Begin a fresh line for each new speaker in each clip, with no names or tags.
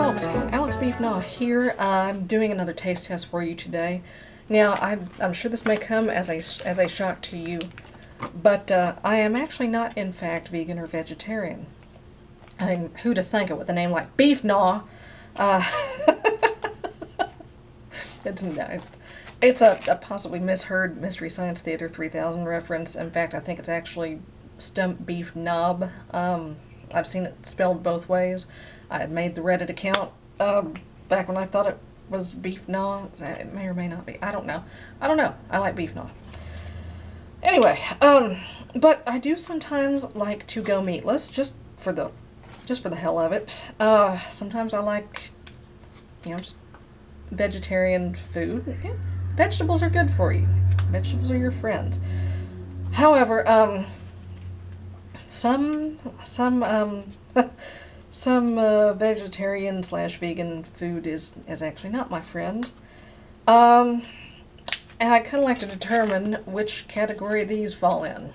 folks, Alex Beef Gnaw here. I'm doing another taste test for you today. Now, I, am sure this may come as a, as a shock to you, but uh, I am actually not, in fact, vegan or vegetarian. I mean, who to think it with a name like Beef Gnaw? Uh, it's, it's a, a, possibly misheard Mystery Science Theater 3000 reference. In fact, I think it's actually Stump Beef Knob. Um, I've seen it spelled both ways. I made the Reddit account um, back when I thought it was beef gnaw. It may or may not be. I don't know. I don't know. I like beef gnaw. Anyway, um, but I do sometimes like to go meatless, just for the, just for the hell of it. Uh, sometimes I like, you know, just vegetarian food. Yeah, vegetables are good for you. Vegetables are your friends. However, um, some, some, um, some uh, vegetarian slash vegan food is, is actually not my friend. Um, and I kind of like to determine which category these fall in.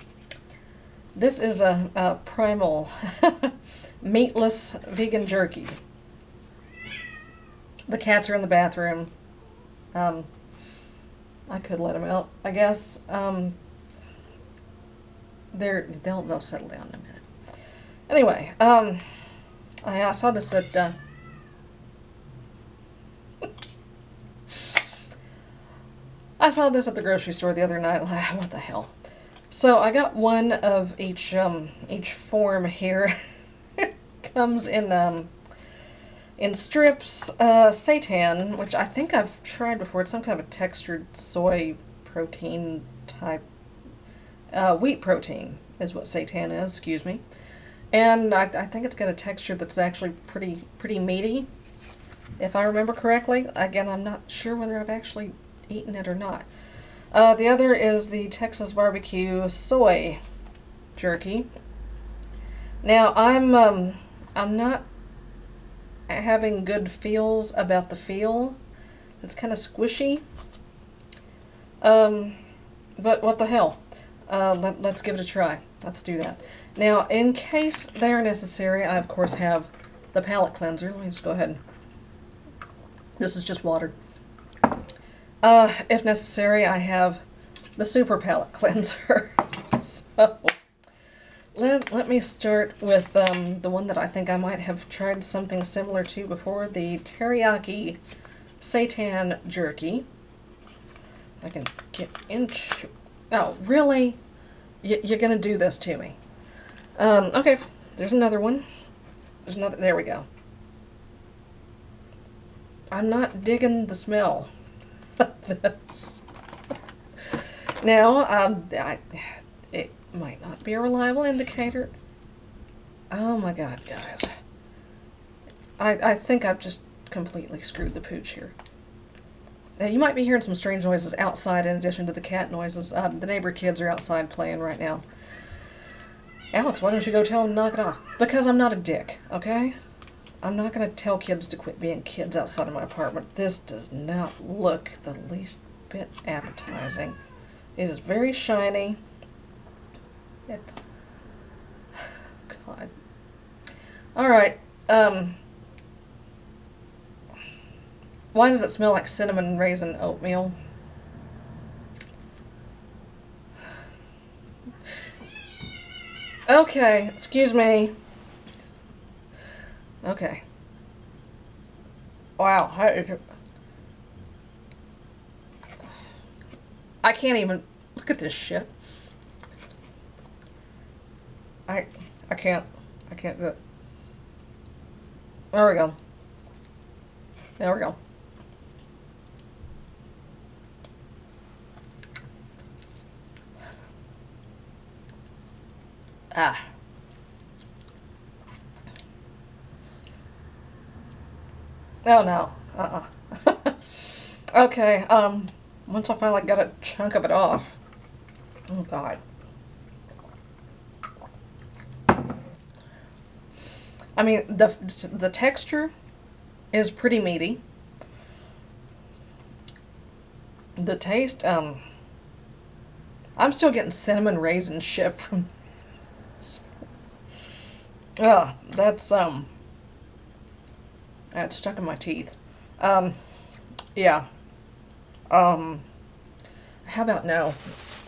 This is a, a primal meatless vegan jerky. The cats are in the bathroom. Um, I could let them out, I guess. Um, they're, they'll, they'll settle down in a minute. Anyway, um, I, saw this at, uh, I saw this at the grocery store the other night. Like, what the hell? So I got one of each, um, each form here. comes in, um, in strips, uh, seitan, which I think I've tried before. It's some kind of a textured soy protein type, uh, wheat protein is what seitan is, excuse me. And I, I think it's got a texture that's actually pretty pretty meaty, if I remember correctly. Again, I'm not sure whether I've actually eaten it or not. Uh, the other is the Texas Barbecue Soy Jerky. Now, I'm, um, I'm not having good feels about the feel. It's kind of squishy. Um, but what the hell? Uh, let, let's give it a try. Let's do that. Now, in case they are necessary, I of course have the palate cleanser. Let me just go ahead. This is just water. Uh, if necessary, I have the super palate cleanser. so, let, let me start with um, the one that I think I might have tried something similar to before, the teriyaki seitan jerky. I can get into... Oh, really? Y you're going to do this to me. Um, okay, there's another one. There's another, there we go. I'm not digging the smell of this. now, um, I, it might not be a reliable indicator. Oh my god, guys. I, I think I've just completely screwed the pooch here. Now, you might be hearing some strange noises outside in addition to the cat noises. Uh, the neighbor kids are outside playing right now. Alex, why don't you go tell them to knock it off? Because I'm not a dick, okay? I'm not going to tell kids to quit being kids outside of my apartment. This does not look the least bit appetizing. It is very shiny. It's... God. Alright, um... Why does it smell like cinnamon raisin oatmeal? Okay, excuse me. Okay. Wow. I can't even look at this shit. I I can't I can't do it. There we go. There we go. Ah. Oh no. Uh-uh. okay, um, once I finally got a chunk of it off. Oh god. I mean, the, the texture is pretty meaty. The taste, um, I'm still getting cinnamon raisin shit from Oh, that's, um, that's stuck in my teeth. Um, yeah. Um, how about no?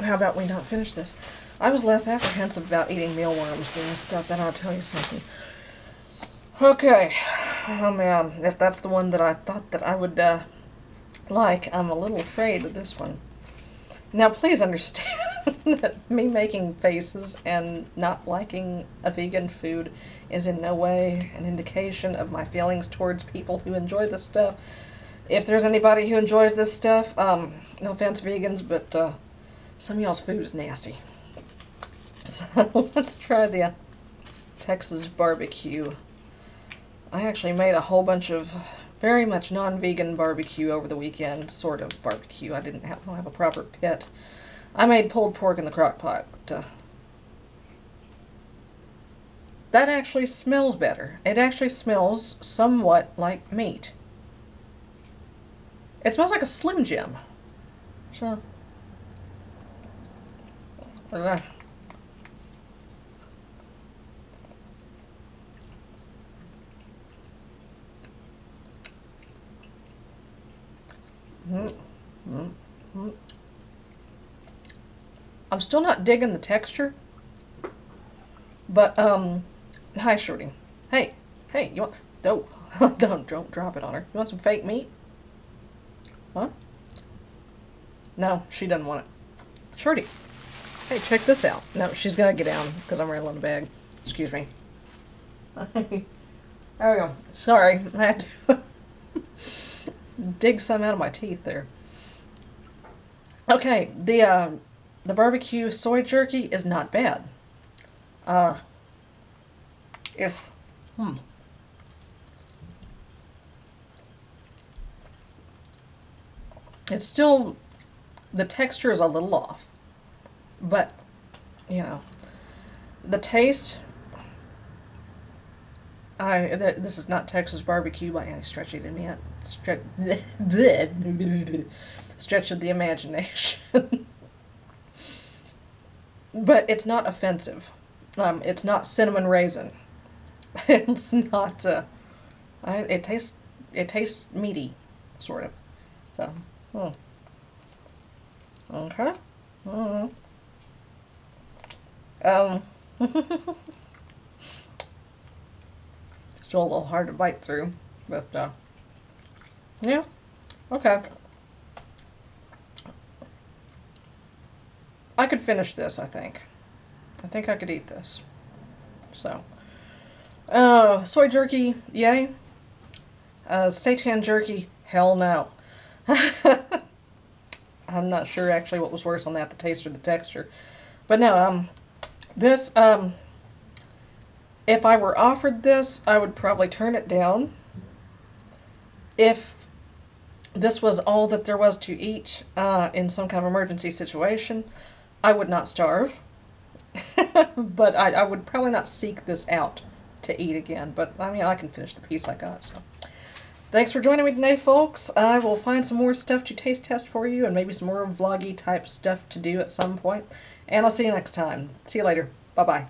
How about we not finish this? I was less apprehensive about eating mealworms than stuff, and I'll tell you something. Okay. Oh man, if that's the one that I thought that I would uh, like, I'm a little afraid of this one. Now, please understand me making faces and not liking a vegan food is in no way an indication of my feelings towards people who enjoy this stuff. If there's anybody who enjoys this stuff, um, no offense, vegans, but uh, some of y'all's food is nasty. So let's try the Texas barbecue. I actually made a whole bunch of very much non-vegan barbecue over the weekend, sort of barbecue. I didn't have, don't have a proper pit. I made pulled pork in the crock pot. Uh, that actually smells better. It actually smells somewhat like meat. It smells like a Slim Jim. So, uh, Mm, mm, mm. I'm still not digging the texture, but um, hi Shorty. Hey, hey, you want? Don't, don't, don't drop it on her. You want some fake meat? Huh? No, she doesn't want it. Shorty, hey, check this out. No, she's gonna get down because I'm rattling the bag. Excuse me. there we go. Sorry, I had to dig some out of my teeth there. Okay, the uh, the barbecue soy jerky is not bad. Uh, if hmm. It's still the texture is a little off, but you know the taste I this is not Texas barbecue by any stretch of the man stretch of the imagination. but it's not offensive. Um, it's not cinnamon raisin. it's not. Uh, I, it tastes. It tastes meaty, sort of. So, hmm. Okay. Mm -hmm. Um. Still a little hard to bite through, but uh, yeah, okay. I could finish this, I think. I think I could eat this. So, uh, soy jerky, yay. Uh, seitan jerky, hell no. I'm not sure actually what was worse on that, the taste or the texture. But no, um, this, um, if I were offered this, I would probably turn it down. If this was all that there was to eat uh, in some kind of emergency situation, I would not starve. but I, I would probably not seek this out to eat again. But, I mean, I can finish the piece I got, so... Thanks for joining me today, folks. I will find some more stuff to taste test for you and maybe some more vloggy type stuff to do at some point. And I'll see you next time. See you later. Bye-bye.